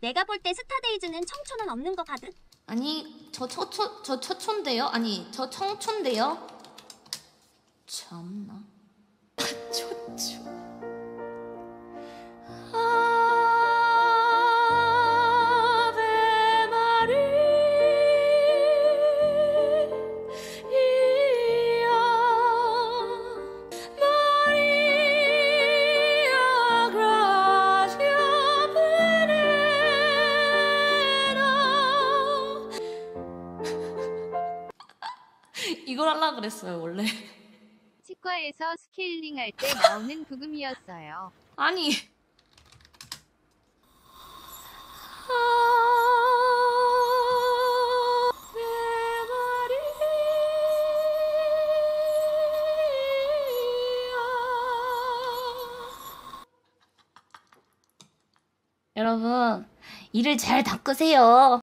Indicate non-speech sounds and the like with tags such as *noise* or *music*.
내가 볼 때 스타데이즈는 청초는 없는 거 가득. 아니 저 처초 저 처촌데요? 아니 저 청촌데요? 참나. *laughs* 이걸 하려 그랬어요 원래. 치과에서 스케일링 할 때 나오는 부금이었어요. 아니. 여러분, 이를 잘 닦으세요.